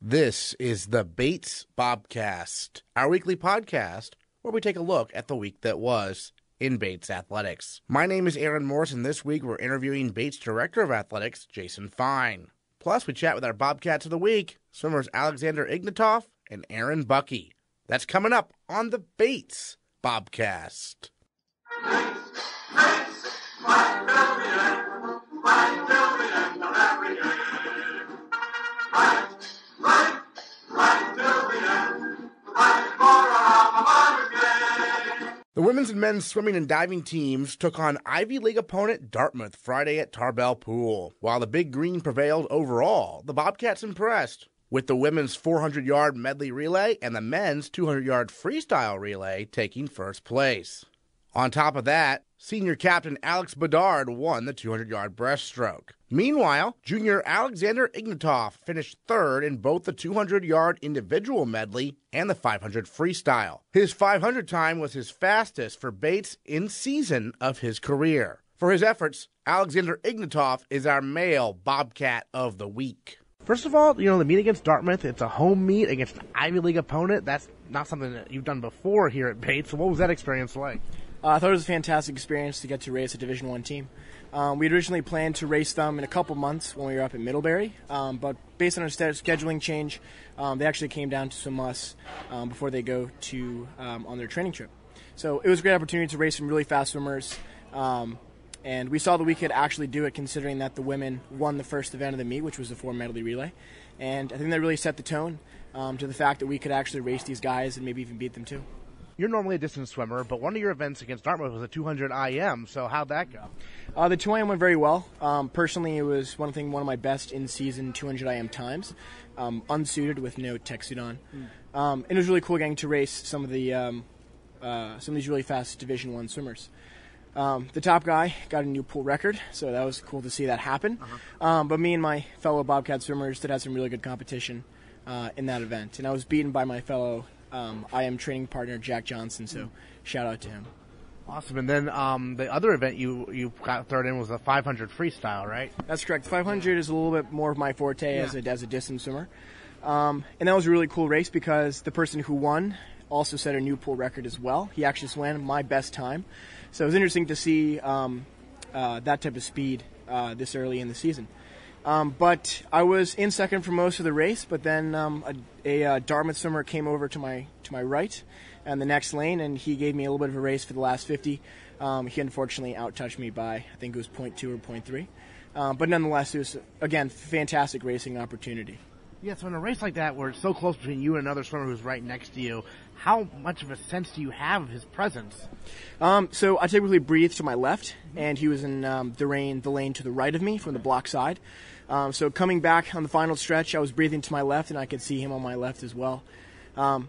This is the Bates Bobcast, our weekly podcast where we take a look at the week that was in Bates athletics. My name is Aaron Morse, and this week we're interviewing Bates Director of Athletics, Jason Fein. Plus, we chat with our Bobcats of the week, swimmers Alexander Ignatov and Erin Bucki. That's coming up on the Bates Bobcast. The women's and men's swimming and diving teams took on Ivy League opponent Dartmouth Friday at Tarbell Pool. While the Big Green prevailed overall, the Bobcats impressed, with the women's 400 yard medley relay and the men's 200 yard freestyle relay taking first place. On top of that, senior captain Alex Bedard won the 200 yard breaststroke. Meanwhile, junior Alexander Ignatov finished third in both the 200 yard individual medley and the 500 freestyle. His 500 time was his fastest for Bates in season of his career. For his efforts, Alexander Ignatov is our male Bobcat of the week. First of all, you know, the meet against Dartmouth, it's a home meet against an Ivy League opponent. That's not something that you've done before here at Bates. What was that experience like? Uh, I thought it was a fantastic experience to get to race a Division One team. Um, we originally planned to race them in a couple months when we were up at Middlebury, um, but based on our scheduling change, um, they actually came down to swim us um, before they go to um, on their training trip. So it was a great opportunity to race some really fast swimmers, um, and we saw that we could actually do it considering that the women won the first event of the meet, which was the four medley relay, and I think that really set the tone to the fact that we could actually race these guys and maybe even beat them too. You're normally a distance swimmer, but one of your events against Dartmouth was a 200 IM. So how'd that go? Uh, the 2 IM went very well. Um, personally, it was one thing, one of my best in season 200 IM times, um, unsuited with no tech suit on, mm. um, and it was really cool getting to race some of the um, uh, some of these really fast Division One swimmers. Um, the top guy got a new pool record, so that was cool to see that happen. Uh-huh. Um, but me and my fellow Bobcat swimmers did have some really good competition uh, in that event, and I was beaten by my fellow um, am training partner Jack Johnson. So shout out to him. Awesome. And then um, the other event you you got third in was a 500 freestyle, right? That's correct. 500 is a little bit more of my forte yeah. as a as a distance swimmer, um, and that was a really cool race because the person who won also set a new pool record as well. He actually swam my best time, so it was interesting to see um, uh, that type of speed uh, this early in the season. Um, but I was in second for most of the race, but then um, a, a, uh, Dartmouth swimmer came over to my to my right and the next lane, and he gave me a little bit of a race for the last 50. Um, he unfortunately outtouched me by I think it was 0.2 or 0.3, um, but nonetheless, it was again fantastic racing opportunity. Yeah, so in a race like that, where it's so close between you and another swimmer who's right next to you, how much of a sense do you have of his presence? Um, so I typically breathe to my left, and he was in um, the lane, the lane to the right of me from the block side. Um, so coming back on the final stretch, I was breathing to my left, and I could see him on my left as well. Um,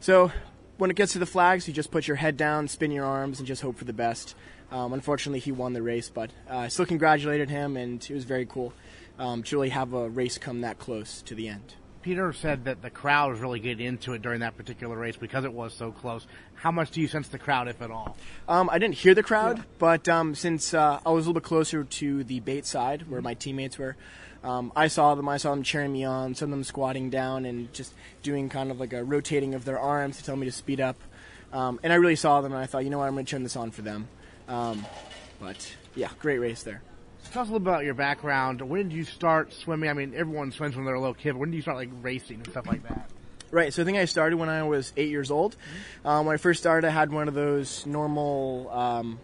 so when it gets to the flags, you just put your head down, spin your arms, and just hope for the best. Um, unfortunately, he won the race, but uh, I still congratulated him, and it was very cool um, to really have a race come that close to the end. Peter said that the crowd was really getting into it during that particular race because it was so close. How much do you sense the crowd, if at all? Um, I didn't hear the crowd, yeah. but um, since uh, I was a little bit closer to the bait side where my teammates were, um, I saw them. I saw them cheering me on. Some of them squatting down and just doing kind of like a rotating of their arms to tell me to speed up. Um, and I really saw them, and I thought, you know what, I'm going to turn this on for them. Um, but yeah, great race there. Tell us a little about your background. When did you start swimming? I mean, everyone swims when they're a little kid. When did you start like racing and stuff like that? Right. So I think I started when I was eight years old. Mm-hmm. Um, when I first started, I had one of those normal um,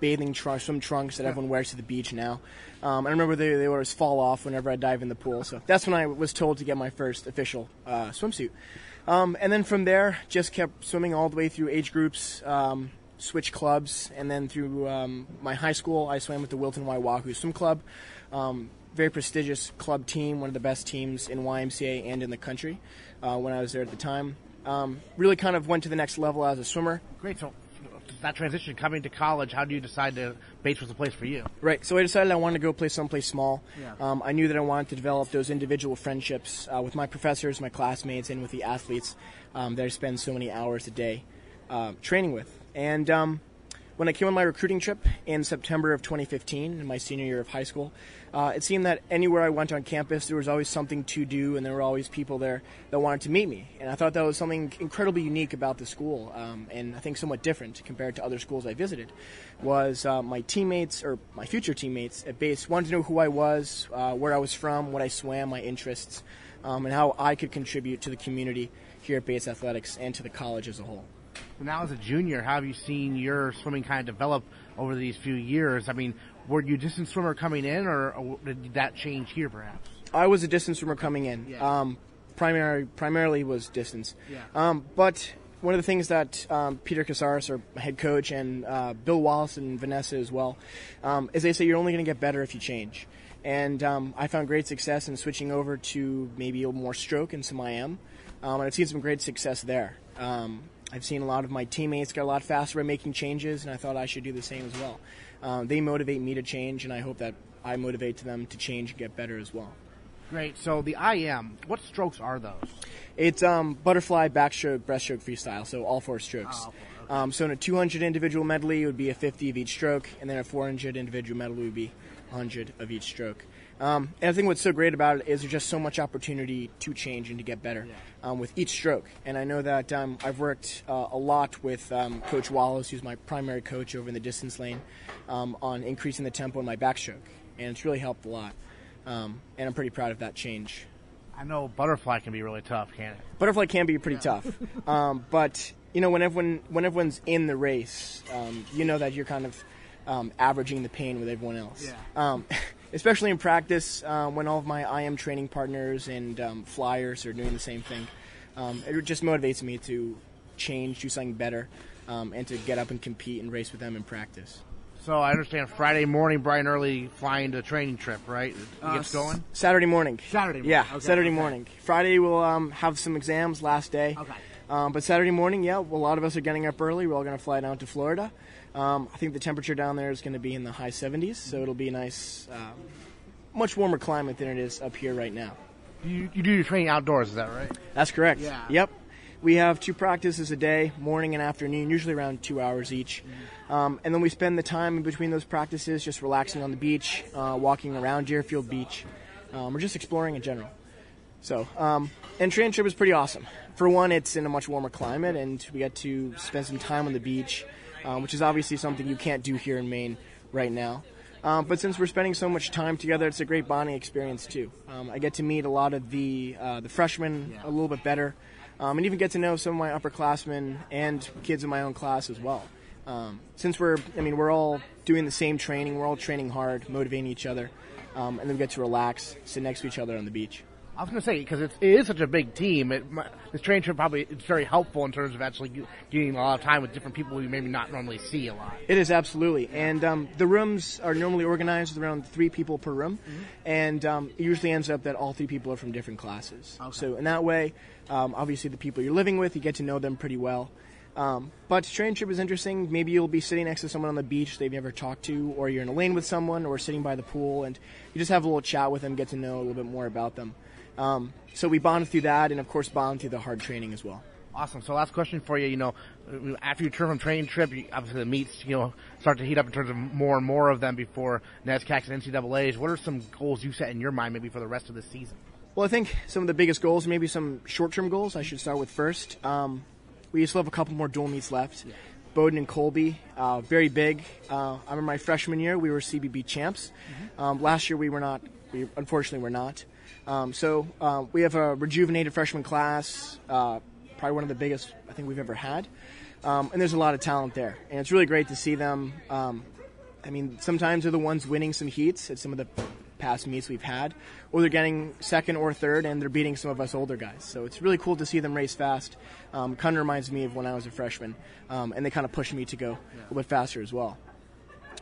bathing trunks, swim trunks that yeah. everyone wears to the beach now. Um, I remember they, they always fall off whenever I dive in the pool. So that's when I was told to get my first official uh, swimsuit. Um, and then from there, just kept swimming all the way through age groups. Switch clubs, and then through um, my high school, I swam with the Wilton Y Wahoos Swim Club. Um, very prestigious club team, one of the best teams in YMCA and in the country uh, when I was there at the time. Um, really kind of went to the next level as a swimmer. Great. So that transition coming to college, how do you decide to Bates was the place for you? Right. So I decided I wanted to go play someplace small. Yeah. Um, I knew that I wanted to develop those individual friendships uh, with my professors, my classmates, and with the athletes um, that I spend so many hours a day uh, training with. And um, when I came on my recruiting trip in September of 2015, in my senior year of high school, uh, it seemed that anywhere I went on campus, there was always something to do, and there were always people there that wanted to meet me. And I thought that was something incredibly unique about the school, um, and I think somewhat different compared to other schools I visited. Was uh, my teammates or my future teammates at base wanted to know who I was, uh, where I was from, what I swam, my interests, um, and how I could contribute to the community here at Bates Athletics and to the college as a whole. Now, as a junior, how have you seen your swimming kind of develop over these few years? I mean, were you a distance swimmer coming in, or, or did that change here, perhaps? I was a distance swimmer coming in. Yeah. Um, primary, primarily was distance. Yeah. Um, but one of the things that um, Peter Casares, our head coach, and uh, Bill Wallace and Vanessa as well, um, is they say you're only going to get better if you change. And um, I found great success in switching over to maybe a little more stroke and some IM. Um, and I've seen some great success there. Um, I've seen a lot of my teammates get a lot faster by making changes, and I thought I should do the same as well. Um, they motivate me to change, and I hope that I motivate them to change and get better as well. Great. So the IM, what strokes are those? It's um, butterfly, backstroke, breaststroke, freestyle, so all four strokes. Oh, okay. um, so in a 200 individual medley, it would be a 50 of each stroke, and then a 400 individual medley would be 100 of each stroke. Um, and I think what's so great about it is there's just so much opportunity to change and to get better um, with each stroke. And I know that um, I've worked uh, a lot with um, Coach Wallace, who's my primary coach over in the distance lane, um, on increasing the tempo in my backstroke, and it's really helped a lot. Um, and I'm pretty proud of that change. I know butterfly can be really tough, can't it? Butterfly can be pretty tough, um, but you know when everyone when everyone's in the race, um, you know that you're kind of um, averaging the pain with everyone else. Yeah. Especially in practice, um, when all of my IM training partners and um, flyers are doing the same thing, um, it just motivates me to change, do something better, um, and to get up and compete and race with them in practice. So I understand Friday morning, bright and early, flying to training trip, right? It Uh, gets going. Saturday morning. Saturday morning. Yeah, Okay, Saturday okay. morning. Friday we'll um, have some exams last day. Okay. Um, but Saturday morning, yeah, well, a lot of us are getting up early. We're all going to fly down to Florida. Um, I think the temperature down there is going to be in the high 70s, so it'll be a nice, um, much warmer climate than it is up here right now. You, you do your training outdoors, is that right? That's correct. Yeah. Yep. We have two practices a day, morning and afternoon, usually around two hours each. Um, and then we spend the time in between those practices just relaxing on the beach, uh, walking around Deerfield Beach, um, or just exploring in general. So, um, and training trip is pretty awesome. For one, it's in a much warmer climate, and we get to spend some time on the beach, um, which is obviously something you can't do here in Maine right now. Um, but since we're spending so much time together, it's a great bonding experience too. Um, I get to meet a lot of the uh, the freshmen a little bit better, um, and even get to know some of my upperclassmen and kids in my own class as well. Um, since we're, I mean, we're all doing the same training, we're all training hard, motivating each other, um, and then we get to relax, sit next to each other on the beach. I was going to say because it is such a big team. It, this training trip probably it's very helpful in terms of actually ge- getting a lot of time with different people you maybe not normally see a lot. It is absolutely, and um, the rooms are normally organized around three people per room, and um, it usually ends up that all three people are from different classes. So in that way, um, obviously the people you're living with, you get to know them pretty well. Um, but training trip is interesting. Maybe you'll be sitting next to someone on the beach they've never talked to, or you're in a lane with someone, or sitting by the pool, and you just have a little chat with them, get to know a little bit more about them. Um, so we bonded through that, and of course bonded through the hard training as well. Awesome. So last question for you. You know, after you return from training trip, you, obviously the meets you know start to heat up in terms of more and more of them before NESCACs and NCAA's. What are some goals you set in your mind maybe for the rest of the season? Well, I think some of the biggest goals, maybe some short-term goals, I should start with first. Um, we still have a couple more dual meets left. Bowdoin and Colby, uh, very big. Uh, I remember my freshman year, we were CBB champs. Um, last year, we were not. We unfortunately were not. Um, so uh, we have a rejuvenated freshman class, uh, probably one of the biggest I think we've ever had. Um, and there's a lot of talent there, and it's really great to see them. Um, I mean, sometimes they're the ones winning some heats at some of the past meets we've had, or they're getting second or third, and they're beating some of us older guys. So it's really cool to see them race fast. Um, kind of reminds me of when I was a freshman, um, and they kind of pushed me to go a bit faster as well.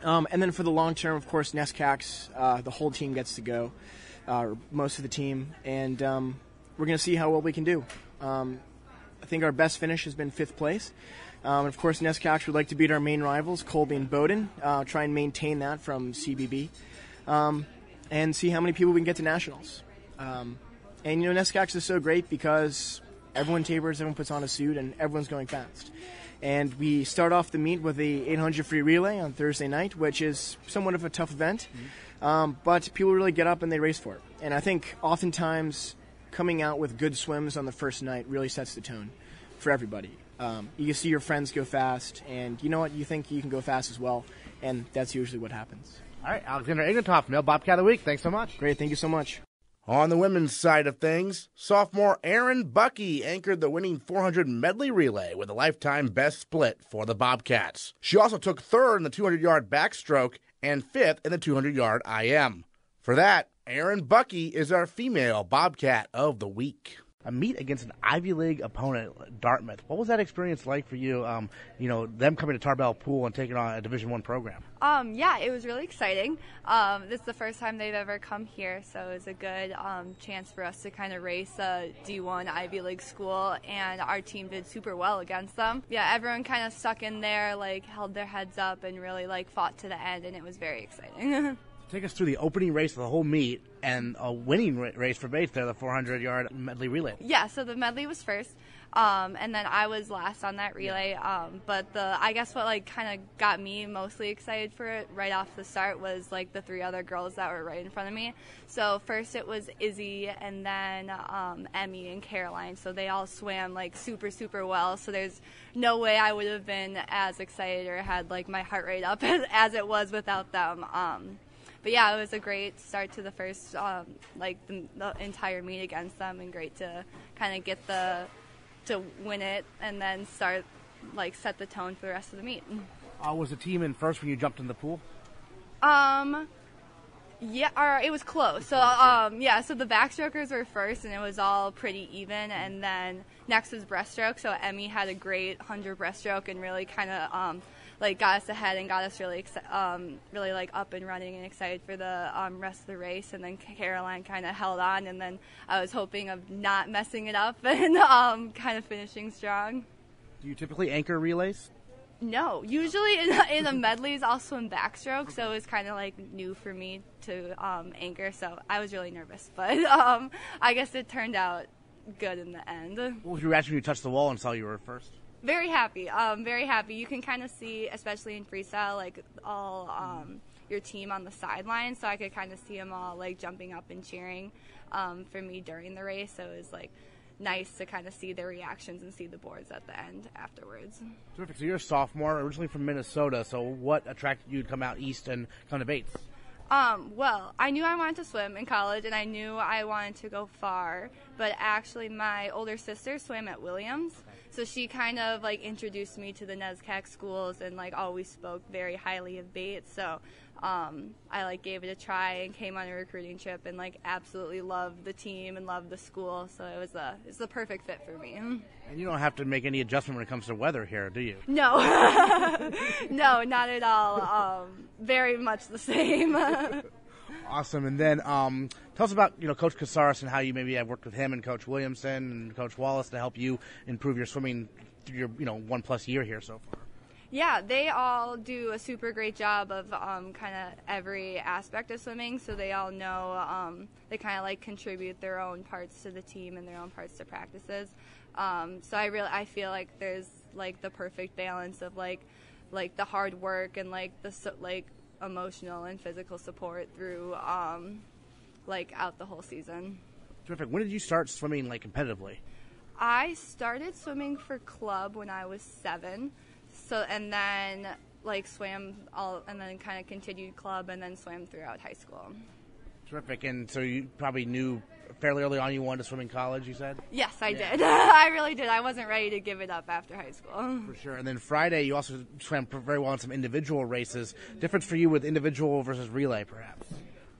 Um, and then for the long term, of course, NESCACs, uh, the whole team gets to go, uh, most of the team, and um, we're going to see how well we can do. Um, I think our best finish has been fifth place. Um, of course, NESCACs would like to beat our main rivals, Colby and Bowdoin, uh, try and maintain that from CBB, um, and see how many people we can get to nationals. Um, and you know, NESCACs is so great because everyone tapers, everyone puts on a suit, and everyone's going fast. And we start off the meet with the 800 free relay on Thursday night, which is somewhat of a tough event. Um, but people really get up and they race for it. And I think oftentimes coming out with good swims on the first night really sets the tone for everybody. Um, you see your friends go fast, and you know what? You think you can go fast as well, and that's usually what happens. All right, Alexander Ignatov, Male Bobcat of the Week. Thanks so much. Great, thank you so much. On the women's side of things, sophomore Erin Bucki anchored the winning 400 medley relay with a lifetime best split for the Bobcats. She also took third in the 200 yard backstroke and fifth in the 200 yard IM. For that, Erin Bucki is our female Bobcat of the week. A meet against an Ivy League opponent, Dartmouth. What was that experience like for you? Um, you know, them coming to Tarbell Pool and taking on a Division One program. Um, yeah, it was really exciting. Um, this is the first time they've ever come here, so it was a good um, chance for us to kind of race a D1 Ivy League school, and our team did super well against them. Yeah, everyone kind of stuck in there, like held their heads up, and really like fought to the end, and it was very exciting. Take us through the opening race of the whole meet and a winning race for Bates there, the 400 yard medley relay. Yeah, so the medley was first. Um, and then I was last on that relay. Um, but the I guess what like kind of got me mostly excited for it right off the start was like the three other girls that were right in front of me. So first it was Izzy, and then um, Emmy and Caroline. So they all swam like super super well. So there's no way I would have been as excited or had like my heart rate up as, as it was without them. But yeah, it was a great start to the first, um, like the, the, entire meet against them, and great to kind of get the to win it and then start like set the tone for the rest of the meet. Uh, was the team in first when you jumped in the pool? Um, yeah, or it was close. So um, yeah, so the backstrokers were first, and it was all pretty even, and then next was breaststroke. So Emmy had a great hundred breaststroke and really kind of um, like got us ahead and got us really um, really like up and running and excited for the um, rest of the race. And then Caroline kind of held on, and then I was hoping of not messing it up and um, kind of finishing strong. Do you typically anchor relays? No, usually in, in the medleys I'll swim backstroke, so it was kind of like new for me to um, anchor. So I was really nervous, but um, I guess it turned out good in the end. What was your reaction when you touched the wall and saw you were first? Very happy. Um, very happy. You can kind of see, especially in freestyle, like all um, your team on the sideline. So I could kind of see them all like jumping up and cheering um, for me during the race. So it was like nice to kind of see their reactions and see the boards at the end afterwards. Terrific. So you're a sophomore, originally from Minnesota. So what attracted you to come out east and come to Bates? Um, well, I knew I wanted to swim in college and I knew I wanted to go far, but actually my older sister swam at Williams. So she kind of like introduced me to the NESCAC schools and like always spoke very highly of Bates. So um, I like gave it a try and came on a recruiting trip and like absolutely loved the team and loved the school. So it was a it's the perfect fit for me. And you don't have to make any adjustment when it comes to weather here, do you? No, no, not at all. Um, very much the same. awesome. And then um, tell us about you know Coach Casares and how you maybe have worked with him and Coach Williamson and Coach Wallace to help you improve your swimming through your you know one plus year here so far. Yeah, they all do a super great job of um, kind of every aspect of swimming. So they all know um, they kind of like contribute their own parts to the team and their own parts to practices. Um, so I really I feel like there's like the perfect balance of like like the hard work and like the like emotional and physical support through um, like out the whole season. Terrific. When did you start swimming like competitively? I started swimming for club when I was seven. So and then like swam all and then kind of continued club and then swam throughout high school. Terrific. And so you probably knew fairly early on you wanted to swim in college, you said? Yes, I yeah. did. I really did. I wasn't ready to give it up after high school. For sure. And then Friday, you also swam very well in some individual races. Difference for you with individual versus relay, perhaps?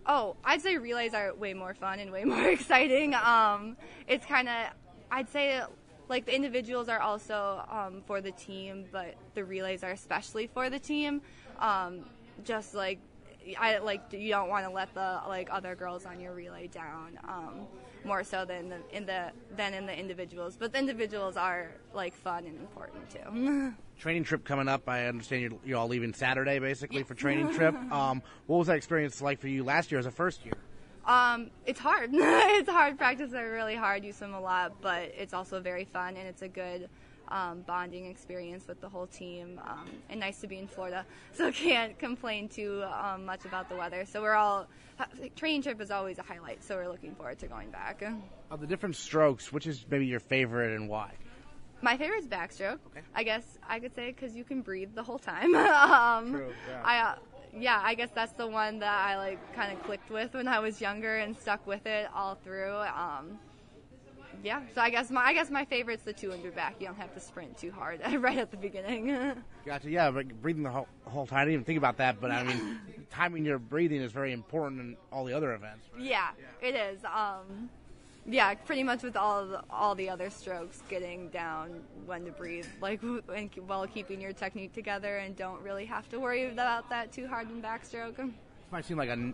Oh, I'd say relays are way more fun and way more exciting. Um, it's kind of, I'd say, like the individuals are also um, for the team, but the relays are especially for the team. Um, just like I like you don't want to let the like other girls on your relay down um, more so than the, in the than in the individuals. But the individuals are like fun and important too. training trip coming up. I understand you're, you're all leaving Saturday basically for training trip. Um, what was that experience like for you last year as a first year? Um, it's hard. it's hard. Practice are really hard. You swim a lot, but it's also very fun and it's a good um, bonding experience with the whole team, um, and nice to be in Florida. So can't complain too um, much about the weather. So we're all training trip is always a highlight. So we're looking forward to going back. Of the different strokes, which is maybe your favorite and why? My favorite is backstroke. Okay. I guess I could say because you can breathe the whole time. um, True. Yeah. I. Uh, yeah, I guess that's the one that I like kind of clicked with when I was younger and stuck with it all through. Um, yeah, so I guess my I guess my favorite's the 200 back. You don't have to sprint too hard right at the beginning. gotcha. Yeah, but breathing the whole, whole time. I didn't even think about that, but I mean, timing your breathing is very important in all the other events. Right? Yeah, yeah, it is. Um, yeah, pretty much with all the, all the other strokes, getting down when to breathe, like while keeping your technique together, and don't really have to worry about that too hard in backstroke. This might seem like a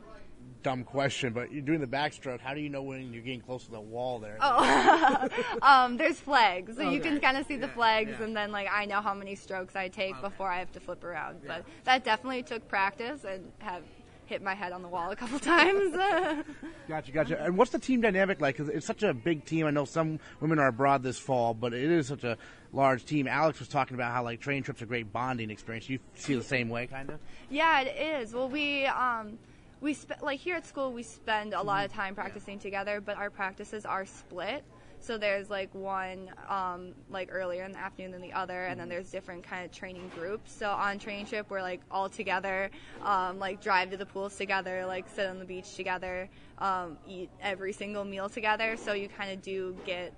dumb question, but you're doing the backstroke. How do you know when you're getting close to the wall there? Oh, um, there's flags, so okay. you can kind of see yeah, the flags, yeah. and then like I know how many strokes I take okay. before I have to flip around. Yeah. But that definitely took practice and have hit my head on the wall a couple times. gotcha, gotcha. And what's the team dynamic like? Because it's such a big team. I know some women are abroad this fall, but it is such a large team. Alex was talking about how like train trips are a great bonding experience. You feel the same way, kind of? Yeah, it is. Well, we. Um, we sp- like here at school we spend a lot of time practicing together but our practices are split so there's like one um, like earlier in the afternoon than the other, and then there's different kind of training groups. So on training trip, we're like all together, um, like drive to the pools together, like sit on the beach together, um, eat every single meal together. So you kind of do get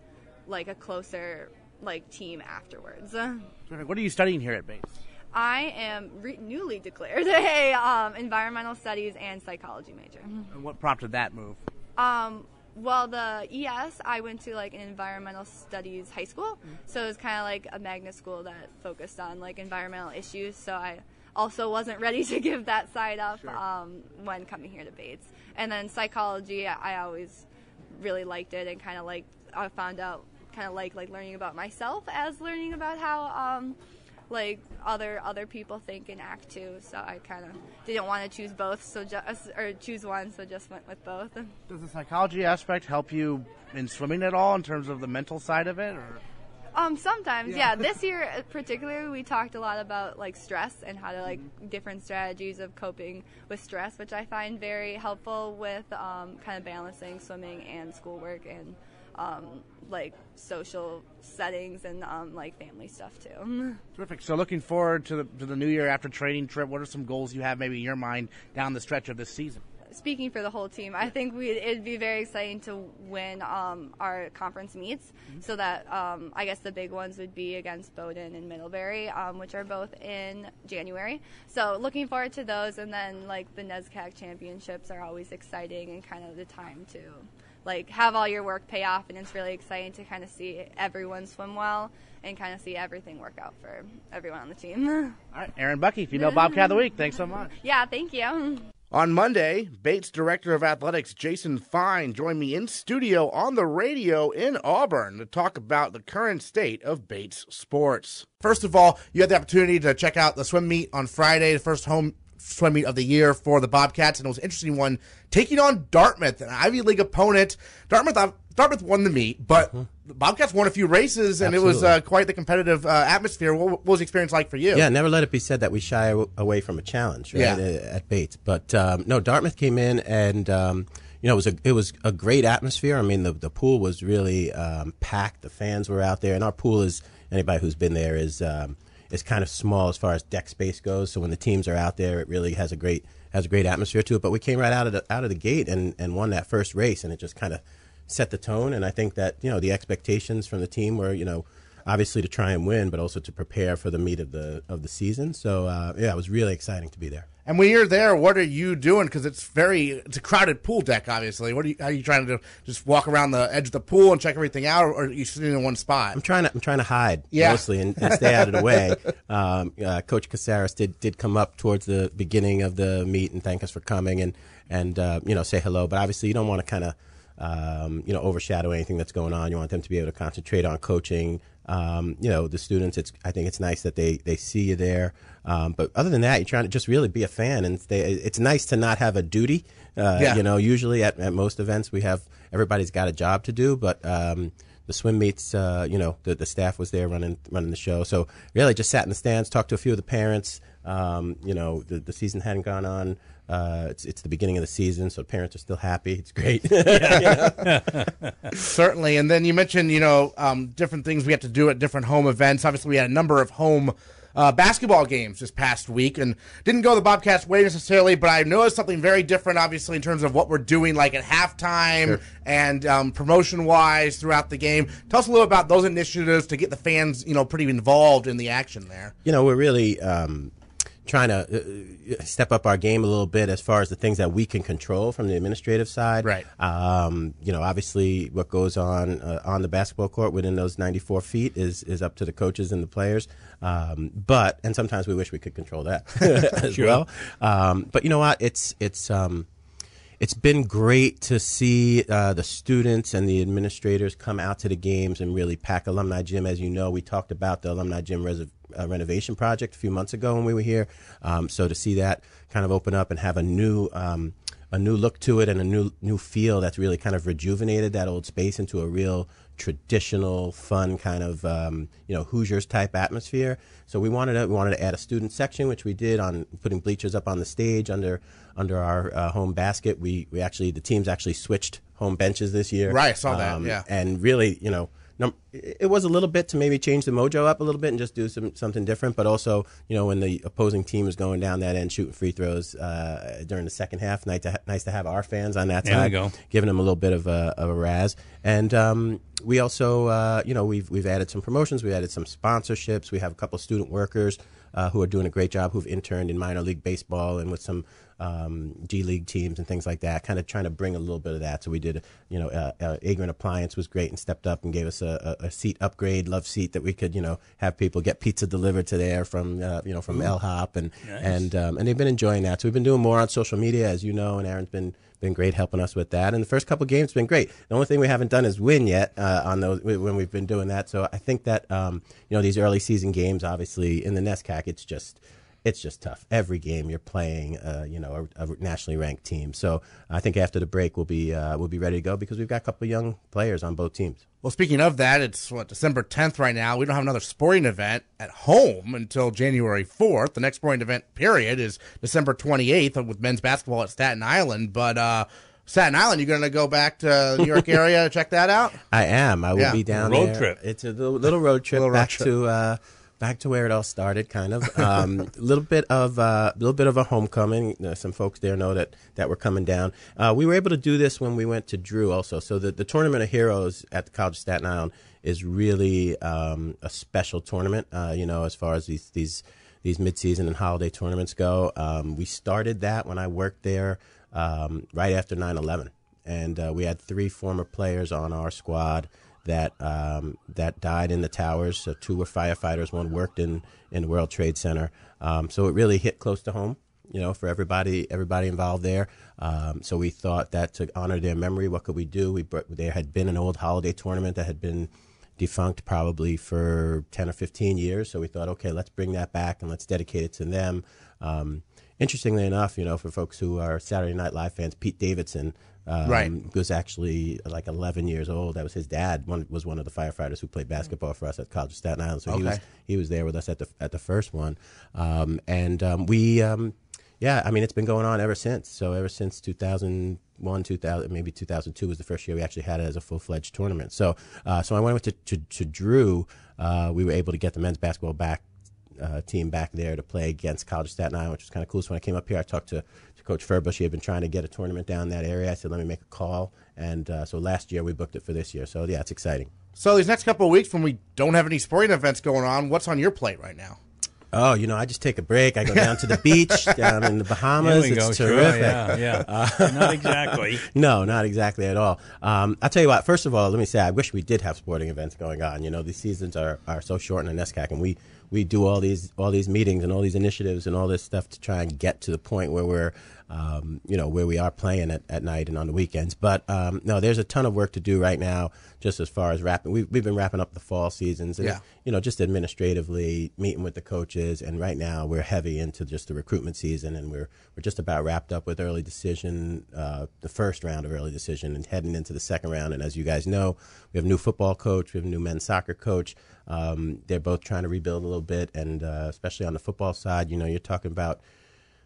like a closer like team afterwards. What are you studying here at Bates? I am re- newly declared a um, environmental studies and psychology major. And what prompted that move? Um, well, the ES, I went to like an environmental studies high school, mm-hmm. so it was kind of like a magnet school that focused on like environmental issues. So I also wasn't ready to give that side up sure. um, when coming here to Bates. And then psychology, I always really liked it and kind of like I found out kind of like like learning about myself as learning about how um, like other other people think and act too. So I kind of didn't want to choose both, so just or choose one, so just went with both. Does the psychology aspect help you in swimming at all in terms of the mental side of it, or? Um, sometimes, yeah. yeah. This year, uh, particularly, we talked a lot about like stress and how to like mm-hmm. different strategies of coping with stress, which I find very helpful with um, kind of balancing swimming and schoolwork and um, like social settings and um, like family stuff too. Terrific. So looking forward to the to the new year after training trip. What are some goals you have maybe in your mind down the stretch of this season? Speaking for the whole team, I think we it'd be very exciting to win um, our conference meets. Mm-hmm. So that um, I guess the big ones would be against Bowdoin and Middlebury, um, which are both in January. So looking forward to those, and then like the NESCAC championships are always exciting and kind of the time to like have all your work pay off and it's really exciting to kind of see everyone swim well and kind of see everything work out for everyone on the team. All right, Erin Bucki, female Bobcat of the Week. Thanks so much. Yeah, thank you. On Monday, Bates Director of Athletics Jason Fein joined me in studio on the radio in Auburn to talk about the current state of Bates sports. First of all, you had the opportunity to check out the swim meet on Friday, the first home swim meet of the year for the Bobcats, and it was an interesting one taking on Dartmouth, an Ivy League opponent. Dartmouth, uh, Dartmouth won the meet, but mm-hmm. the Bobcats won a few races, and Absolutely. it was uh, quite the competitive uh, atmosphere. What, what, was the experience like for you? Yeah, never let it be said that we shy away from a challenge right, yeah. at Bates. But um, no, Dartmouth came in and. Um, you know, it was a it was a great atmosphere. I mean, the the pool was really um, packed. The fans were out there, and our pool is anybody who's been there is um, is kind of small as far as deck space goes. So when the teams are out there, it really has a great has a great atmosphere to it. But we came right out of the out of the gate and and won that first race, and it just kind of set the tone. And I think that you know the expectations from the team were you know obviously to try and win, but also to prepare for the meet of the of the season. So uh, yeah, it was really exciting to be there. And when you're there, what are you doing? Because it's very it's a crowded pool deck. Obviously, what are you, are you trying to do? Just walk around the edge of the pool and check everything out, or are you sitting in one spot? I'm trying to I'm trying to hide yeah. mostly and, and stay out of the way. Um, uh, Coach Casares did did come up towards the beginning of the meet and thank us for coming and and uh, you know say hello. But obviously, you don't want to kind of um, you know overshadow anything that's going on. You want them to be able to concentrate on coaching um, you know the students. It's I think it's nice that they they see you there. Um, but other than that, you're trying to just really be a fan, and stay, it's nice to not have a duty. Uh, yeah. You know, usually at, at most events we have everybody's got a job to do, but um, the swim meets. Uh, you know, the, the staff was there running running the show. So really, just sat in the stands, talked to a few of the parents. Um, you know, the, the season hadn't gone on. Uh, it's it's the beginning of the season, so parents are still happy. It's great. Certainly. And then you mentioned, you know, um, different things we have to do at different home events. Obviously, we had a number of home uh, basketball games this past week and didn't go the Bobcats' way necessarily, but I noticed something very different, obviously, in terms of what we're doing, like at halftime sure. and um, promotion wise throughout the game. Tell us a little about those initiatives to get the fans, you know, pretty involved in the action there. You know, we're really. Um, trying to uh, step up our game a little bit as far as the things that we can control from the administrative side. Right. Um, you know, obviously, what goes on uh, on the basketball court within those 94 feet is is up to the coaches and the players. Um, but and sometimes we wish we could control that as sure. well. Um, but you know what? It's it's um, it's been great to see uh, the students and the administrators come out to the games and really pack alumni gym. As you know, we talked about the alumni gym res- uh, renovation project a few months ago when we were here. Um, so to see that kind of open up and have a new um, a new look to it and a new new feel that's really kind of rejuvenated that old space into a real traditional, fun kind of um, you know Hoosiers type atmosphere. So we wanted to we wanted to add a student section, which we did on putting bleachers up on the stage under under our uh, home basket. We we actually the teams actually switched home benches this year. Right, I saw that. Um, yeah, and really, you know it was a little bit to maybe change the mojo up a little bit and just do some something different. But also, you know, when the opposing team is going down that end shooting free throws uh, during the second half, nice to ha- nice to have our fans on that there side, giving them a little bit of a, of a razz. And um, we also, uh, you know, we've we've added some promotions, we added some sponsorships. We have a couple student workers uh, who are doing a great job, who've interned in minor league baseball and with some um, G League teams and things like that, kind of trying to bring a little bit of that. So we did, you know, uh, uh, Appliance was great and stepped up and gave us a, a, seat upgrade, love seat that we could, you know, have people get pizza delivered to there from, uh, you know, from L Hop and nice. and um, and they've been enjoying that. So we've been doing more on social media, as you know, and Aaron's been been great helping us with that. And the first couple games have been great. The only thing we haven't done is win yet uh, on those when we've been doing that. So I think that um, you know these early season games, obviously in the NESCAC, it's just it's just tough. Every game you're playing, uh, you know, a, a, nationally ranked team. So I think after the break we'll be uh, we'll be ready to go because we've got a couple of young players on both teams. Well, speaking of that, it's what December 10th right now. We don't have another sporting event at home until January 4th. The next sporting event period is December 28th with men's basketball at Staten Island. But uh, Staten Island, you're going to go back to New York area to check that out? I am. I will yeah. be down road there. trip. It's a little, little road trip little back road trip. to. Uh, back to where it all started, kind of. A um, little bit of a uh, little bit of a homecoming. Uh, some folks there know that that we're coming down. Uh, we were able to do this when we went to Drew, also. So the the tournament of heroes at the College of Staten Island is really um, a special tournament. Uh, you know, as far as these these these midseason and holiday tournaments go. Um, we started that when I worked there um, right after 9/11, and uh, we had three former players on our squad that um, that died in the towers. So two were firefighters, one worked in in the World Trade Center. Um, so it really hit close to home, you know, for everybody everybody involved there. Um, so we thought that to honor their memory, what could we do? We there had been an old holiday tournament that had been defunct probably for 10 or 15 years. So we thought, okay, let's bring that back and let's dedicate it to them. Um, interestingly enough, you know, for folks who are Saturday Night Live fans, Pete Davidson um, right. was actually like 11 years old. That was his dad. One was one of the firefighters who played basketball for us at College of Staten Island. So okay. he was he was there with us at the at the first one, um, and um, we. Um, yeah, I mean it's been going on ever since. So ever since 2001, 2000, maybe 2002 was the first year we actually had it as a full fledged tournament. So, uh, so I went to to, to Drew. Uh, we were able to get the men's basketball back uh, team back there to play against College of Staten Island, which was kind of cool. So when I came up here, I talked to Coach Furbush. He had been trying to get a tournament down that area. I said, let me make a call. And uh, so last year we booked it for this year. So yeah, it's exciting. So these next couple of weeks, when we don't have any sporting events going on, what's on your plate right now? Oh, you know, I just take a break. I go down to the beach down in the Bahamas. It's go. terrific. Sure, yeah, yeah. Uh, not exactly. no, not exactly at all. Um, I'll tell you what. First of all, let me say I wish we did have sporting events going on. You know, these seasons are, are so short in the NESCAC, and we we do all these all these meetings and all these initiatives and all this stuff to try and get to the point where we're um, you know, where we are playing at, at night and on the weekends. But um, no, there's a ton of work to do right now, just as far as wrapping. We've, we've been wrapping up the fall seasons, and, Yeah. you know, just administratively meeting with the coaches. And right now, we're heavy into just the recruitment season, and we're we're just about wrapped up with early decision, uh, the first round of early decision, and heading into the second round. And as you guys know, we have a new football coach, we have a new men's soccer coach. Um, they're both trying to rebuild a little bit, and uh, especially on the football side, you know, you're talking about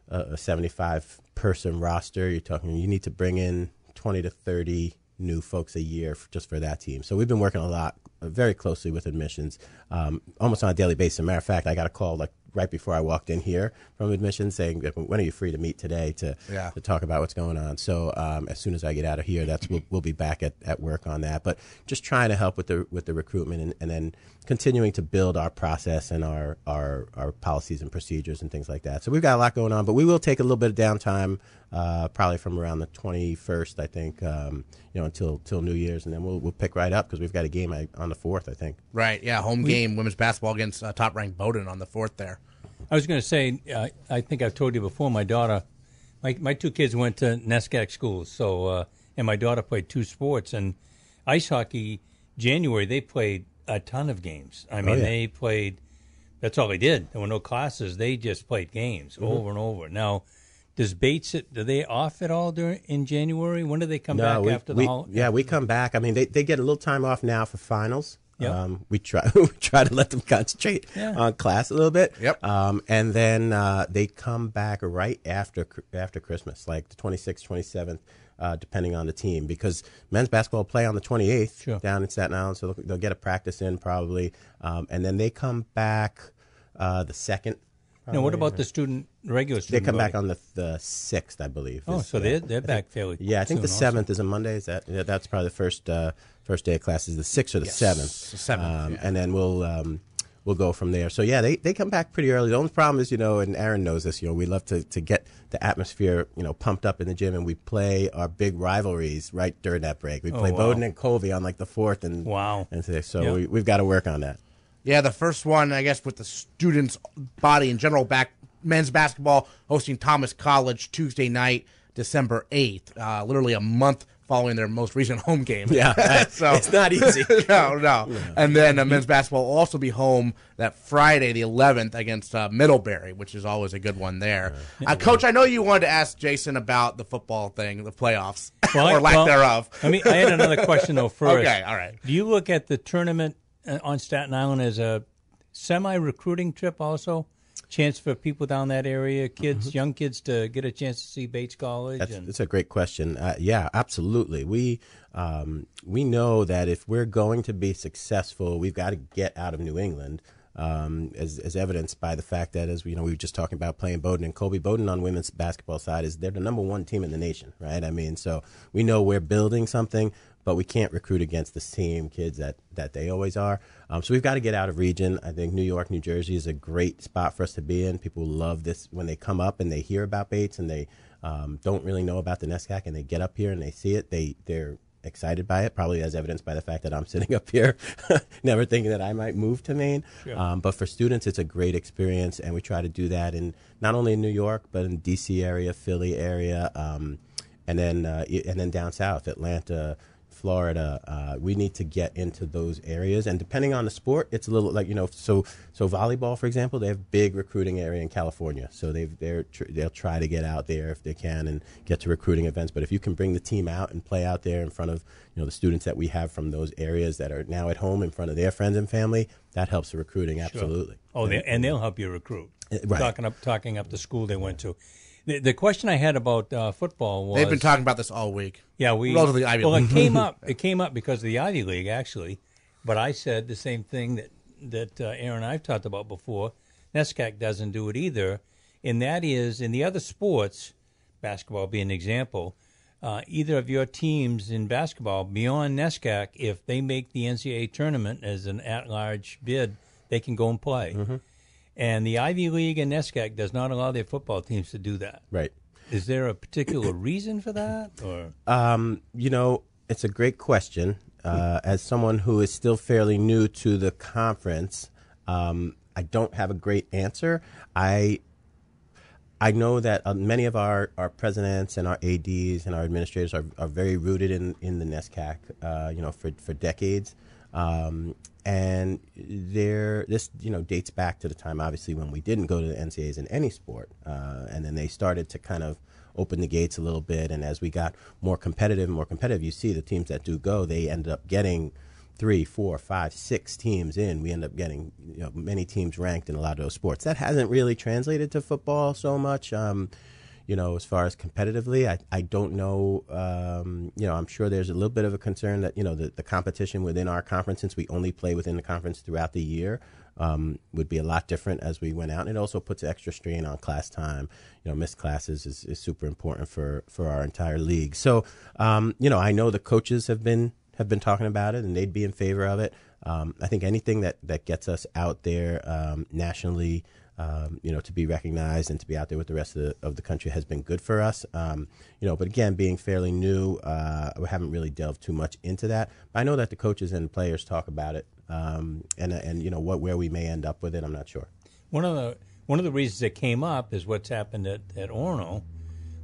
a, a 75 person roster. You're talking you need to bring in 20 to 30 new folks a year f just for that team. So we've been working a lot, uh, very closely with admissions, um, almost on a daily basis. Matter of fact, I got a call like right before I walked in here from admissions saying, "When are you free to meet today to Yeah. to talk about what's going on?" So um, as soon as I get out of here, that's we'll, we'll be back at, at work on that. But just trying to help with the with the recruitment and, and then continuing to build our process and our, our our policies and procedures and things like that. So we've got a lot going on, but we will take a little bit of downtime, uh, probably from around the 21st, I think, um, you know, until till New Year's, and then we'll we'll pick right up because we've got a game on the fourth, I think. Right. Yeah. Home game, women's basketball against uh, top ranked Bowdoin on the fourth there. I was going to say, uh, I think I've told you before. My daughter, my my two kids went to NESCAC schools, so uh, and my daughter played two sports and ice hockey. January they played a ton of games. I mean, yeah. they played. That's all they did. There were no classes. They just played games over and over. Now, does Bates? Do they off at all during in January? When do they come back we, after the we, yeah, we come back. I mean, they, they get a little time off now for finals. Yep. Um, we try we try to let them concentrate Yeah. on class a little bit. Yep. Um, and then uh, they come back right after after Christmas, like the 26th, 27th, uh, depending on the team, because men's basketball play on the 28th Sure. down in Staten Island, so they'll, they'll get a practice in probably, um, and then they come back uh, the second. Now, what about the student regular They student? come back on the the sixth, I believe. Oh, so they're they're back fairly. yeah, I think the also. seventh is a Monday. Is that yeah, that's probably the first uh, first day of classes, is the sixth or the seventh. the seventh, um, yeah. and then we'll um, we'll go from there. So yeah, they, they come back pretty early. The only problem is, you know, and Aaron knows this. You know, we love to, to get the atmosphere, you know, pumped up in the gym, and we play our big rivalries right during that break. We play wow. Bowdoin and Colby on like the fourth and Wow. and so, we, we've got to work on that. Yeah, the first one, I guess, with the students' body in general, back men's basketball hosting Thomas College Tuesday night, December 8th, uh, literally a month following their most recent home game. Yeah, so it's not easy. no, no. And then uh, men's basketball will also be home that Friday, the 11th, against uh, Middlebury, which is always a good one there. Uh, Coach, I know you wanted to ask Jason about the football thing, the playoffs, Well, or lack well, thereof. I mean, I had another question though. First, Okay, all right. Do you look at the tournament uh, on Staten Island as a semi-recruiting trip? Also, chance for people down that area, kids, young kids, to get a chance to see Bates College. That's, and that's a great question. Uh, yeah, absolutely. We um, we know that if we're going to be successful, we've got to get out of New England. Um, as, as evidenced by the fact that, as we you know, we were just talking about playing Bowdoin and Colby. Bowdoin on women's basketball side is they're the number one team in the nation, right? I mean, so we know we're building something, but we can't recruit against the same kids that, that they always are. Um, so we've got to get out of region. I think New York, New Jersey is a great spot for us to be in. People love this when they come up and they hear about Bates and they um, don't really know about the NESCAC and they get up here and they see it. They they're excited by it, probably as evidenced by the fact that I'm sitting up here, never thinking that I might move to Maine. Um, but for students, it's a great experience, and we try to do that in not only in New York but in D.C. area, Philly area, um, and then uh, and then down south, Atlanta. Florida, uh, we need to get into those areas, and depending on the sport, it's a little like you know. So, so volleyball, for example, they have big recruiting area in California, so they've they're tr- they'll try to get out there if they can and get to recruiting events. But if you can bring the team out and play out there in front of you know the students that we have from those areas that are now at home in front of their friends and family, that helps the recruiting absolutely. oh, they, and they'll help you recruit. Right. Talking up, talking up the school they went to. The, the question I had about uh, football was They've been talking about this all week. Yeah, we Relatively Ivy Well, League. it came up. It came up because of the Ivy League, actually. But I said the same thing that that uh, Aaron and I've talked about before. NESCAC doesn't do it either, and that is in the other sports, basketball being an example. Uh, either of your teams in basketball beyond NESCAC, if they make the NCAA tournament as an at-large bid, they can go and play. And the Ivy League and NESCAC does not allow their football teams to do that. Right. Is there a particular reason for that, or Um, you know, it's a great question. Uh, as someone who is still fairly new to the conference, um, I don't have a great answer. I I know that uh, many of our, our presidents and our ads and our administrators are, are very rooted in, in the NESCAC, uh, you know, for, for decades. Um, and there, this you know dates back to the time obviously when we didn't go to the NCAAs in any sport, uh, and then they started to kind of open the gates a little bit. And as we got more competitive and more competitive, you see the teams that do go, they end up getting three, four, five, six teams in, we end up getting you know, many teams ranked in a lot of those sports. That hasn't really translated to football so much. Um, you know, as far as competitively, I, I don't know. Um, you know, I'm sure there's a little bit of a concern that, you know, the, the competition within our conference, since we only play within the conference throughout the year, um, would be a lot different as we went out. And it also puts extra strain on class time. You know, missed classes is, is super important for, for our entire league. So, um, you know, I know the coaches have been have been talking about it, and they'd be in favor of it. Um, I think anything that, that gets us out there um, nationally, um, you know, to be recognized and to be out there with the rest of the, of the country has been good for us. Um, you know, but again, being fairly new, uh, we haven't really delved too much into that. But I know that the coaches and players talk about it, um, and and you know what where we may end up with it, I'm not sure. One of the one of the reasons it came up is what's happened at, at Orono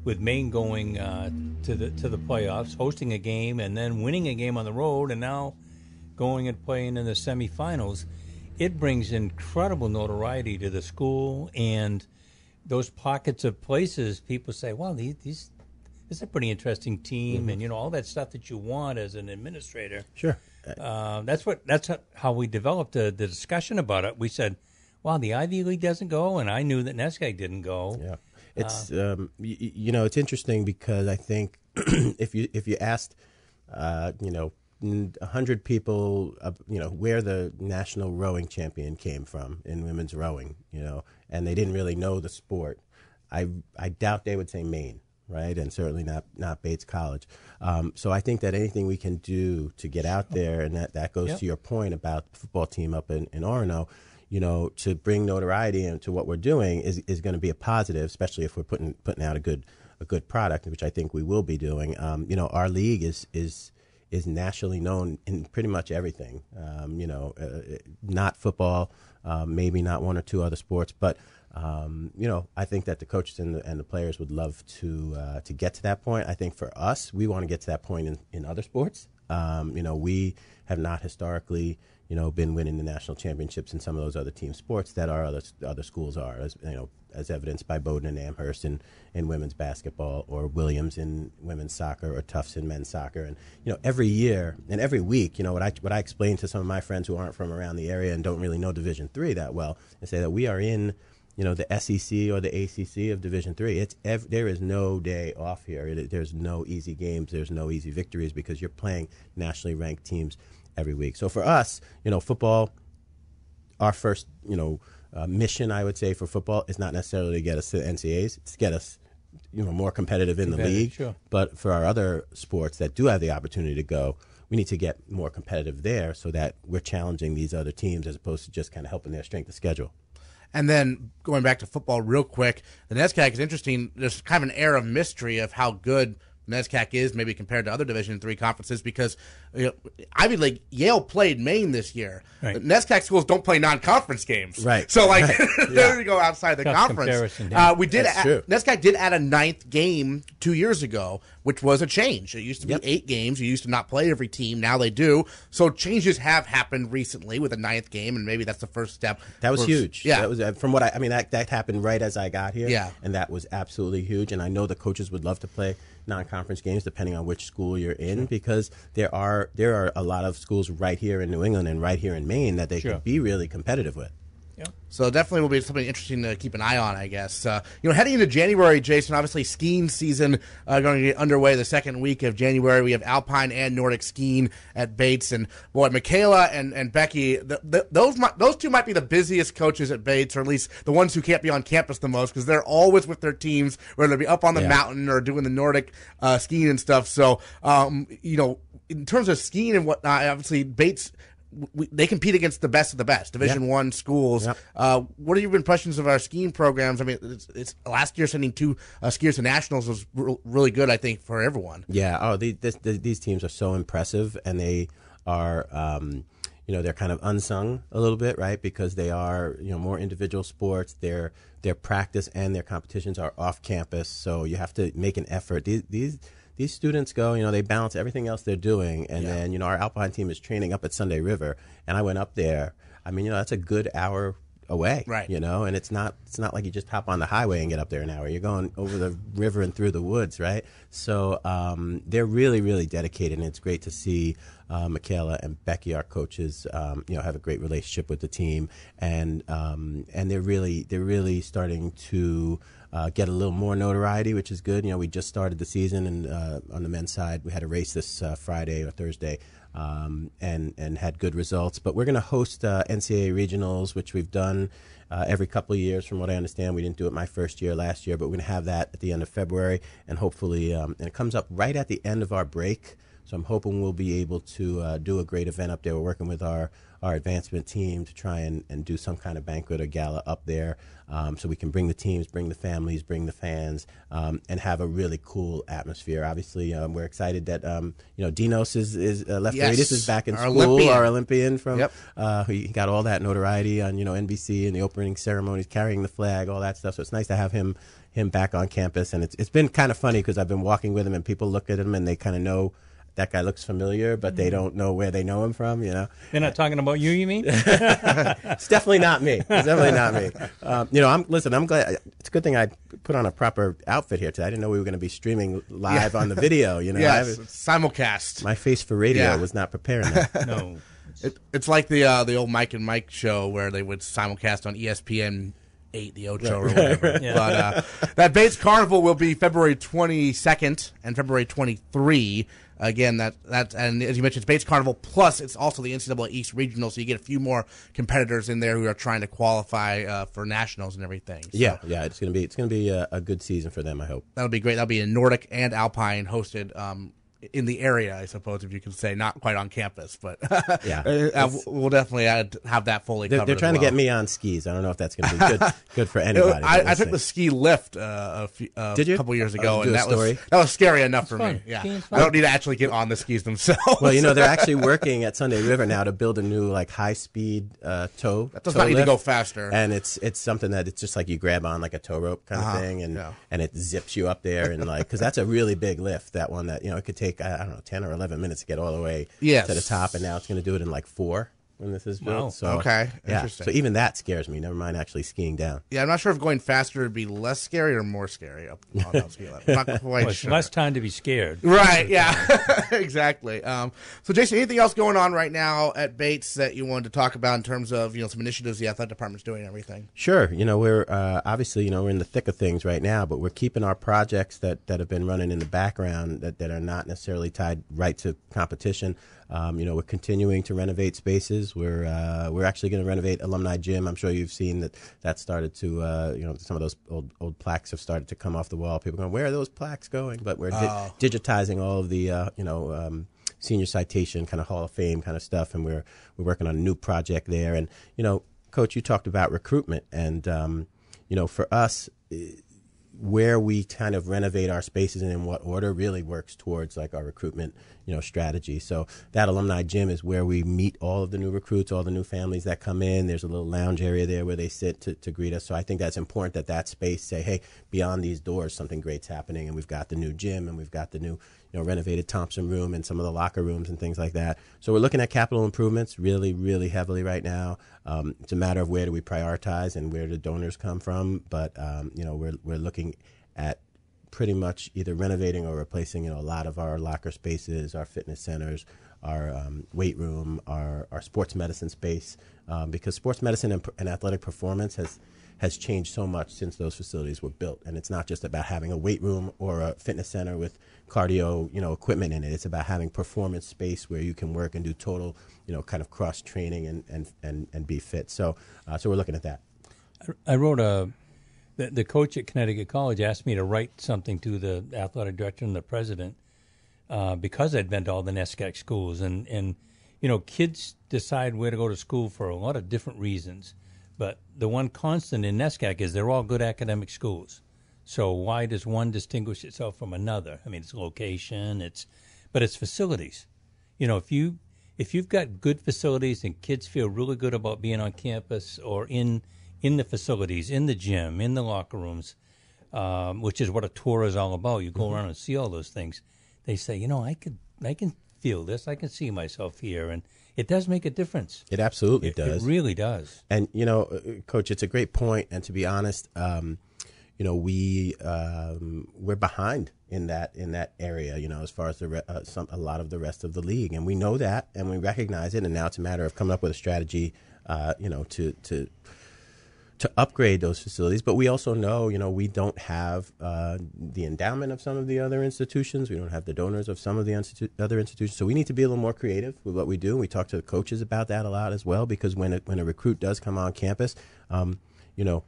with Maine going uh, to the to the playoffs, hosting a game, and then winning a game on the road, and now going and playing in the semifinals, it brings incredible notoriety to the school and those pockets of places. People say, "Wow, these, these this is a pretty interesting team," mm-hmm. and you know all that stuff that you want as an administrator. Sure, uh, that's what that's how we developed the, the discussion about it. We said, "Wow, the Ivy League doesn't go," and I knew that NESCAC didn't go. Yeah. It's uh, um, y- you know it's interesting because I think if you if you asked uh, you know a hundred people uh, you know where the national rowing champion came from in women's rowing you know and they didn't really know the sport, I I doubt they would say Maine right and certainly not not Bates College. Um, so I think that anything we can do to get out there and that that goes yep. to your point about the football team up in in Orono you know, to bring notoriety into what we're doing is, is going to be a positive, especially if we're putting putting out a good a good product, which I think we will be doing. Um, you know, our league is is is nationally known in pretty much everything. Um, you know, uh, not football, uh, maybe not one or two other sports, but um, you know, I think that the coaches and the, and the players would love to uh, to get to that point. I think for us, we want to get to that point in, in other sports. Um, you know, we have not historically you know, been winning the national championships in some of those other team sports that our other other schools are, as you know, as evidenced by Bowdoin and Amherst in, in women's basketball, or Williams in women's soccer, or Tufts in men's soccer, and you know, every year and every week, you know, what I what I explain to some of my friends who aren't from around the area and don't really know Division three that well, and say that we are in you know the SEC or the ACC of Division Three. It's ev- there is no day off here. It, there's no easy games. There's no easy victories because you're playing nationally ranked teams every week. So for us, you know, football, our first, you know, uh, mission, I would say, for football is not necessarily to get us to the NCAAs. It's to get us, you know, more competitive in the league. Sure. But for our other sports that do have the opportunity to go, we need to get more competitive there so that we're challenging these other teams as opposed to just kind of helping their strength of schedule. And then going back to football real quick, the NESCAC is interesting. There's kind of an air of mystery of how good – NESCAC is maybe compared to other Division three conferences because you know, Ivy League Yale played Maine this year. Right. NESCAC schools don't play non-conference games, right? So like right. there yeah. you go outside the Tough conference. Uh, we did add, NESCAC did add a ninth game two years ago, which was a change. It used to be yep. eight games. You used to not play every team. Now they do. So changes have happened recently with a ninth game, and maybe that's the first step. That was for, huge. Yeah, that was uh, from what I, I mean. That that happened right as I got here. Yeah, and that was absolutely huge. And I know the coaches would love to play non-conference games depending on which school you're in sure. because there are there are a lot of schools right here in New England and right here in Maine that they sure. could be really competitive with. Yeah. So definitely will be something interesting to keep an eye on, I guess. Uh, you know, heading into January, Jason, obviously skiing season uh, going to get underway the second week of January. We have Alpine and Nordic skiing at Bates, and boy, Michaela and, and Becky, the, the, those might, those two might be the busiest coaches at Bates, or at least the ones who can't be on campus the most because they're always with their teams, whether they be up on the yeah. mountain or doing the Nordic uh, skiing and stuff. So, um, you know, in terms of skiing and whatnot, obviously Bates we, they compete against the best of the best Division One schools. Yep. Uh, what are your impressions of our skiing programs? I mean, it's, it's last year sending two uh, skiers to nationals was re- really good. I think for everyone. Yeah. Oh, this, the, these teams are so impressive, and they are. Um, you you know they're kind of unsung a little bit, right? Because they are you know more individual sports. Their their practice and their competitions are off campus, so you have to make an effort. These these these students go, you know, they balance everything else they're doing, and yeah. then you know our alpine team is training up at Sunday River, and I went up there. I mean, you know, that's a good hour away, right? You know, and it's not it's not like you just hop on the highway and get up there an hour. You're going over the river and through the woods, right? So um, they're really really dedicated, and it's great to see uh, Michaela and Becky, our coaches, um, you know, have a great relationship with the team, and um, and they're really they're really starting to. Uh, get a little more notoriety, which is good. You know, we just started the season, and uh, on the men's side, we had a race this uh, Friday or Thursday um, and and had good results. But we're going to host uh, NCAA regionals, which we've done uh, every couple of years. From what I understand, we didn't do it my first year last year, but we're going to have that at the end of February, and hopefully, um, and it comes up right at the end of our break. So I'm hoping we'll be able to uh, do a great event up there. We're working with our our advancement team to try and, and do some kind of banquet or gala up there um, so we can bring the teams, bring the families, bring the fans, um, and have a really cool atmosphere. Obviously, um, we're excited that um, you know Dinos is, is uh, Left yes. is back in our school, Olympian. our Olympian from yep. uh, he got all that notoriety on you know NBC and the opening ceremonies, carrying the flag, all that stuff. So it's nice to have him him back on campus, and it's it's been kind of funny because I've been walking with him and people look at him and they kind of know that guy looks familiar, but they mm-hmm. don't know where they know him from. You know, they're not talking about you. You mean? it's definitely not me. It's definitely not me. Um, you know, I'm listen. I'm glad. It's a good thing I put on a proper outfit here today. I didn't know we were going to be streaming live yeah. on the video. You know, yes, simulcast. My face for radio yeah. was not preparing that. no. It, it's like the uh, the old Mike and Mike show where they would simulcast on ESPN eight, the Ocho right, or whatever. Right, yeah. But uh, that Bates Carnival will be February 22nd and February 23. Again, that that and as you mentioned, it's Bates Carnival plus it's also the NCAA East Regional, so you get a few more competitors in there who are trying to qualify uh, for nationals and everything. So yeah, yeah, it's gonna be it's gonna be a, a, good season for them. I hope that'll be great. That'll be in Nordic and Alpine hosted. Um, in the area, I suppose, if you can say, not quite on campus, but yeah, uh, we'll definitely have that fully. They're, they're trying well. to get me on skis. I don't know if that's going to be good, good for anybody. I, I took the ski lift uh, a, few, uh, Did you? a couple years ago, and that was that was scary enough for fun. me. Yeah, I don't need to actually get on the skis themselves. Well, you know, they're actually working at Sunday River now to build a new like high speed uh, tow. That does tow not need to go faster, and it's it's something that it's just like you grab on like a tow rope kind of uh-huh. thing, and yeah. and it zips you up there, and like because that's a really big lift. That one that you know it could take I don't know ten or 11 minutes to get all the way yes. to the top, and now it's going to do it in like four when this is built. Wow. So okay, yeah. Interesting. So even that scares me. Never mind actually skiing down. Yeah, I'm not sure if going faster would be less scary or more scary up on that ski I'm not quite well, sure. Less time to be scared. Right. Yeah. exactly. Um, so, Jason, anything else going on right now at Bates that you wanted to talk about in terms of you know some initiatives the athletic department's doing and everything? Sure. You know, we're uh, obviously you know we're in the thick of things right now, but we're keeping our projects that that have been running in the background that that are not necessarily tied right to competition. Um, you know, we're continuing to renovate spaces. We're uh, we're actually going to renovate alumni gym. I'm sure you've seen that that started to uh, you know some of those old old plaques have started to come off the wall. People going, where are those plaques going? But we're di- oh. digitizing all of the uh, you know. Um, senior citation kind of hall of fame kind of stuff and we're we're working on a new project there and you know coach you talked about recruitment and um, you know for us where we kind of renovate our spaces and in what order really works towards like our recruitment you know strategy. So that alumni gym is where we meet all of the new recruits all the new families that come in. There's a little lounge area there where they sit to, to greet us. So i think that's important that that space say hey beyond these doors something great's happening and we've got the new gym and we've got the new you know, renovated Thompson room and some of the locker rooms and things like that. So we're looking at capital improvements really, really heavily right now. Um, it's a matter of where do we prioritize and where do donors come from. But um, you know, we're we're looking at pretty much either renovating or replacing you know a lot of our locker spaces, our fitness centers, our um, weight room, our our sports medicine space, um, because sports medicine and, and athletic performance has has changed so much since those facilities were built. And it's not just about having a weight room or a fitness center with cardio, you know, equipment in it. It's about having performance space where you can work and do total, you know, kind of cross training and and and, and be fit. So uh, so we're looking at that. I wrote a the, the coach at Connecticut College asked me to write something to the athletic director and the president uh, because I'd been to all the NESCAC schools and and you know kids decide where to go to school for a lot of different reasons, but the one constant in NESCAC is they're all good academic schools. So why does one distinguish itself from another? I mean, it's location, it's but it's facilities. You know, if you if you've got good facilities and kids feel really good about being on campus or in in the facilities, in the gym, in the locker rooms, um, which is what a tour is all about. You go mm-hmm. around and see all those things. They say, you know, I could, I can feel this. I can see myself here, and it does make a difference. It absolutely it, does. It really does. And you know, uh, Coach, it's a great point. And to be honest, um, you know, we um, we're behind in that in that area. You know, as far as the re- uh, some a lot of the rest of the league, and we know that, and we recognize it. And now it's a matter of coming up with a strategy. Uh, you know, to to to upgrade those facilities. But we also know, you know, we don't have uh, the endowment of some of the other institutions. We don't have the donors of some of the institu- other institutions. So we need to be a little more creative with what we do. We talk to the coaches about that a lot as well because when a, when a recruit does come on campus, um, you know,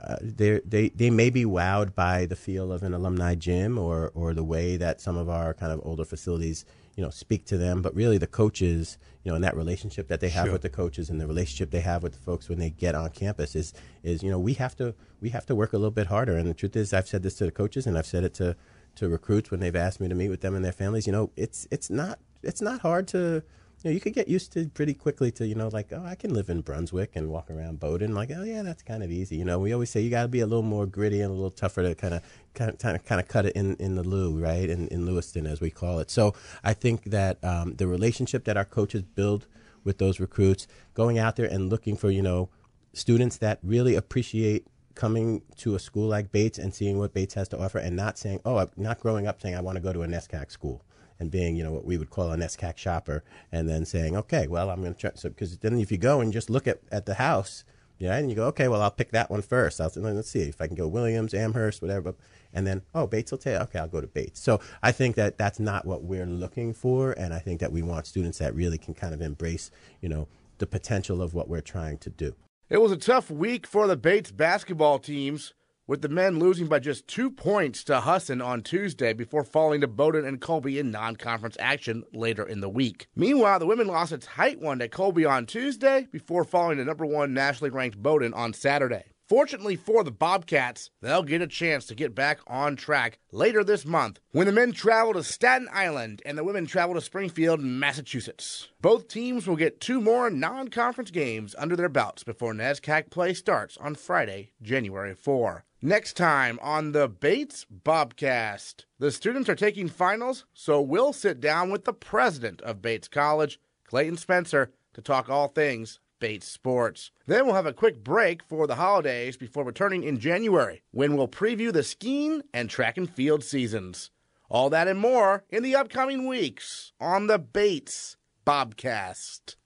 uh, they they they may be wowed by the feel of an alumni gym or or the way that some of our kind of older facilities you know speak to them but really the coaches you know and that relationship that they have sure. with the coaches and the relationship they have with the folks when they get on campus is is you know we have to we have to work a little bit harder and the truth is I've said this to the coaches and I've said it to to recruits when they've asked me to meet with them and their families you know it's it's not it's not hard to you know, you could get used to pretty quickly to, you know, like, oh, I can live in Brunswick and walk around Bowdoin. Like, oh, yeah, that's kind of easy. You know, we always say you got to be a little more gritty and a little tougher to kind of, kind of, kind of cut it in, in the Lou, right? In, in Lewiston, as we call it. So I think that um, the relationship that our coaches build with those recruits, going out there and looking for, you know, students that really appreciate coming to a school like Bates and seeing what Bates has to offer and not saying, oh, I'm not growing up saying I want to go to a NESCAC school and being, you know, what we would call an NESCAC shopper, and then saying, okay, well, I'm going to try. So, because then if you go and just look at, at the house, yeah, and you go, okay, well, I'll pick that one first. I'll let's see if I can go Williams, Amherst, whatever. And then, oh, Bates will take. Okay, I'll go to Bates. So I think that that's not what we're looking for, and I think that we want students that really can kind of embrace, you know, the potential of what we're trying to do. It was a tough week for the Bates basketball teams with the men losing by just two points to Husson on Tuesday before falling to Bowdoin and Colby in non conference action later in the week. Meanwhile, the women lost a tight one to Colby on Tuesday before falling to number one nationally ranked Bowdoin on Saturday. Fortunately for the Bobcats, they'll get a chance to get back on track later this month when the men travel to Staten Island and the women travel to Springfield, Massachusetts. Both teams will get two more non conference games under their belts before NESCAC play starts on Friday, January 4. Next time on the Bates Bobcast, the students are taking finals, so we'll sit down with the president of Bates College, Clayton Spencer, to talk all things Bates Sports. Then we'll have a quick break for the holidays before returning in January when we'll preview the skiing and track and field seasons. All that and more in the upcoming weeks on the Bates Bobcast.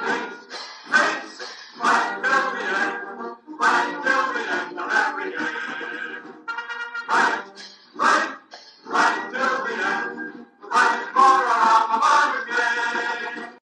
Right, Bates, my my Right, right, right till the end. Right for